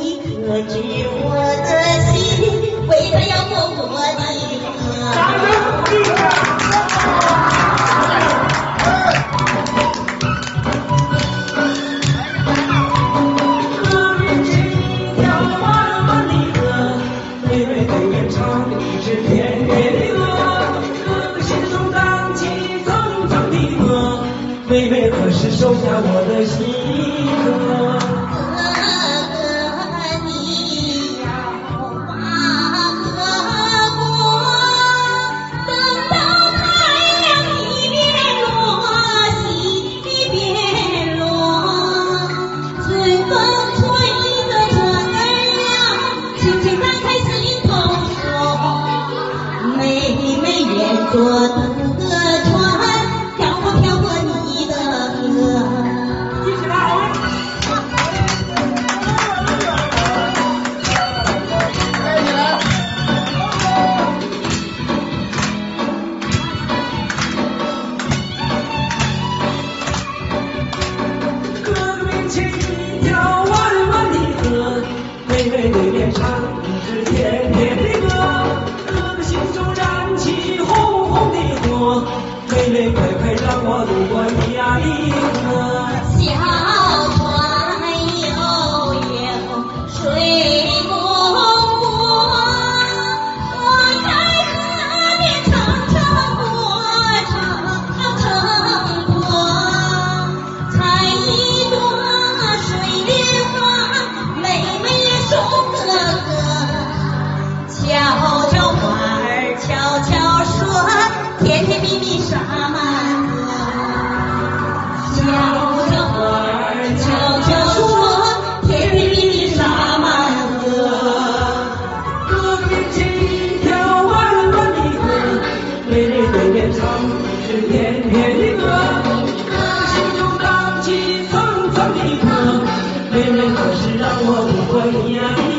你可知我的心。为何要摸我的掌声鼓哥哥弯弯的河妹妹对唱一支甜的歌哥哥荡起层层的波妹妹何时收下我的心河坐等着船漂泊飘过你的河一起来好吗来哥哥面前一条弯弯的河妹妹对面唱一支甜甜。快快让我路过你呀，你。你是翩的鹅心中荡起层层的波妹妹何是让我不过呀